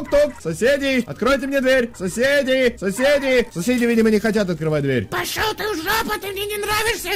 Топ-топ, Соседи, откройте мне дверь. Соседи, соседи. Соседи, видимо, не хотят открывать дверь. Пошел ты в жопу, ты мне не нравишься!